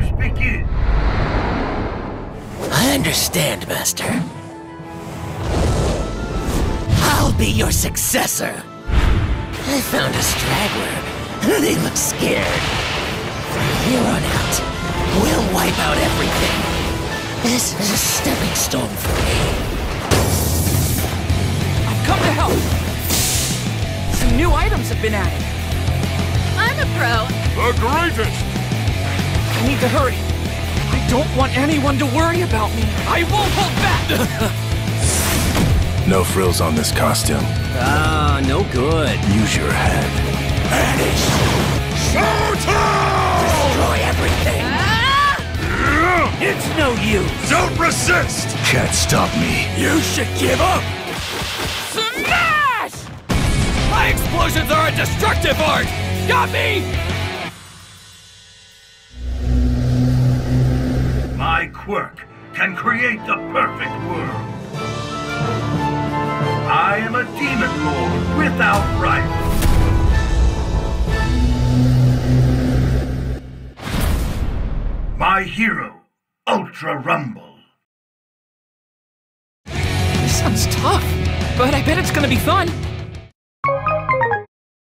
Who's? I understand, Master. I'll be your successor. I found a straggler. They look scared. From here on out, we'll wipe out everything. This is a stepping stone for me. I've come to help. Some new items have been added. I'm a pro. The greatest! I need to hurry. I don't want anyone to worry about me. I won't hold back. No frills on this costume. Ah, no good. Use your head. Vanish! Showtime! Destroy everything! It's no use! Don't resist! Can't stop me. You should give up! Smash! My explosions are a destructive art. Got me? Quirk can create the perfect world. I am a demon lord without rival. My hero, Ultra Rumble. This sounds tough, but I bet it's gonna be fun.